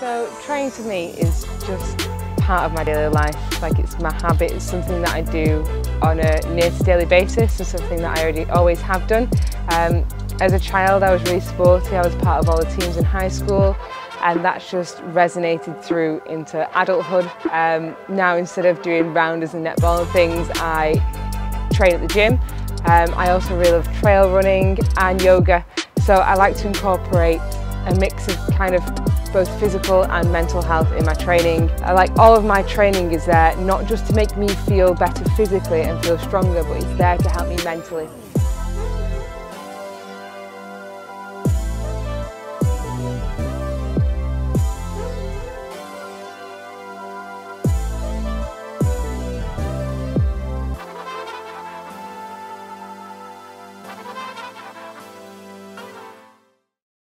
So training to me is just part of my daily life. Like it's my habit, it's something that I do on a near to daily basis and something that I already always have done. Um, as a child I was really sporty, I was part of all the teams in high school and that's just resonated through into adulthood. Um, now instead of doing rounders and netball and things, I train at the gym. Um, I also really love trail running and yoga, so I like to incorporate a mix of kind of both physical and mental health in my training. I like all of my training is there not just to make me feel better physically and feel stronger, but it's there to help me mentally.